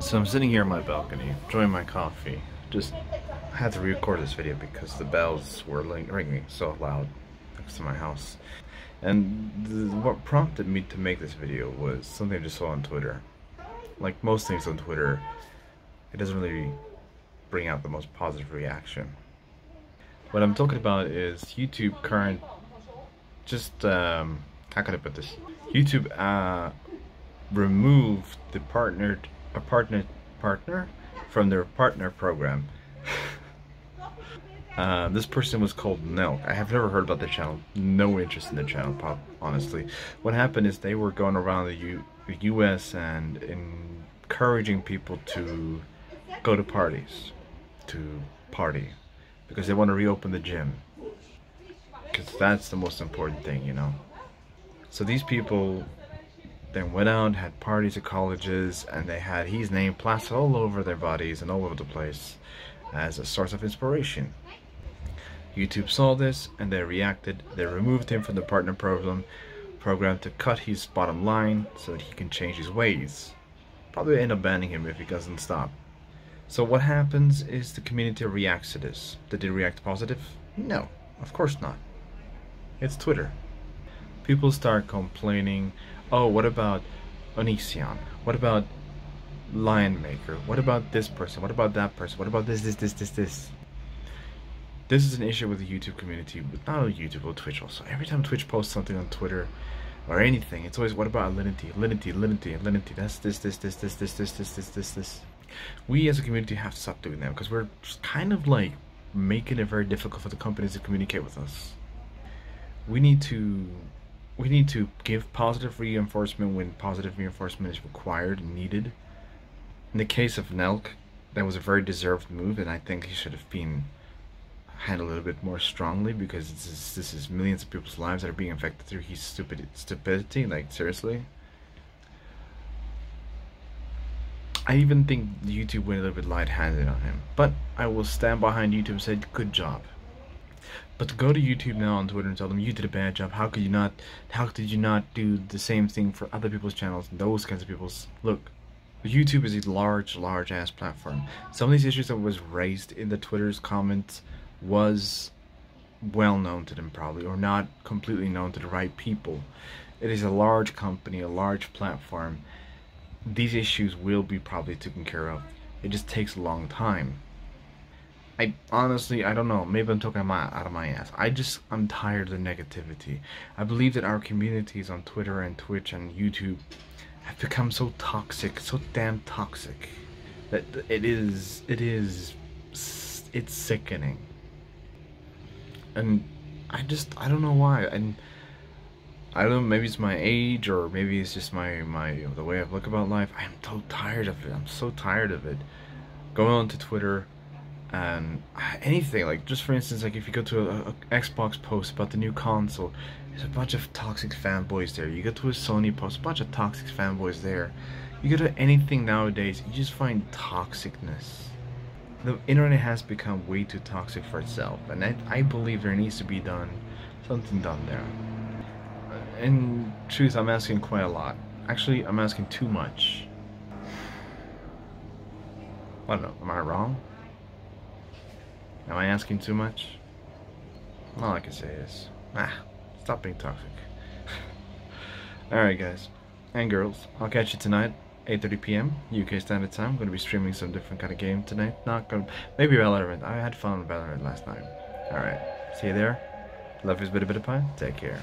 So I'm sitting here on my balcony, enjoying my coffee. Just had to record this video because the bells were ringing so loud next to my house. And what prompted me to make this video was something I just saw on Twitter. Like most things on Twitter, it doesn't really bring out the most positive reaction. What I'm talking about is YouTube current, just, um, how can I put this? YouTube uh, removed the partnered, a partner, partner from their partner program. Uh, this person was called Nelk. I have never heard about the channel. No interest in the channel, pop, honestly. What happened is they were going around the, U the U.S. and encouraging people to go to parties, to party, because they want to reopen the gym. Because that's the most important thing, you know. So these people then went out, had parties at colleges, and they had his name plastered all over their bodies and all over the place as a source of inspiration. YouTube saw this and they reacted. They removed him from the partner program program to cut his bottom line so that he can change his ways. Probably end up banning him if he doesn't stop. So what happens is the community reacts to this. Did they react positive? No, of course not. It's Twitter. People start complaining, oh, what about Onision? What about Lion Maker? What about this person? What about that person? What about this, this, this, this, this? this is an issue with the YouTube community, but not only YouTube, but Twitch also. Every time Twitch posts something on Twitter or anything, it's always, what about Alinity, Alinity, Alinity, Alinity, that's this, this, this, this, this, this, this, this, this, this. We as a community have to stop doing that because we're kind of like making it very difficult for the companies to communicate with us. We need to we need to give positive reinforcement when positive reinforcement is required and needed. In the case of Nelk, that was a very deserved move, and I think he should have been handle a little bit more strongly because this is, this is millions of people's lives that are being affected through his stupid stupidity. Like seriously, I even think YouTube went a little bit light-handed on him. But I will stand behind YouTube and say good job. But to go to YouTube now on Twitter and tell them you did a bad job, how could you not? How did you not do the same thing for other people's channels? Those kinds of people's look. YouTube is a large, large ass platform. Some of these issues that was raised in the Twitter's comments was well known to them probably or not completely known to the right people it is a large company a large platform these issues will be probably taken care of it just takes a long time I honestly I don't know. Maybe I'm talking my, out of my ass. I just I'm tired of the negativity. I believe that our communities on Twitter and Twitch and YouTube have become so toxic so damn toxic that it is it is it's sickening. And I just I don't know why. And I don't know maybe it's my age or maybe it's just my my the way I look about life. I am so tired of it. I'm so tired of it. Going on to Twitter and uh, anything like just for instance like if you go to a, a Xbox post about the new console there's a bunch of toxic fanboys there. You go to a Sony post a bunch of toxic fanboys there. You go to anything nowadays you just find toxicness. The internet has become way too toxic for itself and I, I believe there needs to be done something done there. Uh, in truth I'm asking quite a lot. Actually I'm asking too much. I don't know am I wrong am I asking too much all I can say is ah stop being toxic alright guys and girls I'll catch you tonight 8.30 p.m. UK Standard Time. I'm going to be streaming some different kind of game tonight. Not going. Maybe Valorant. I had fun with Valorant last night. Alright. See you there. Love a bit, a bit of pie. Take care.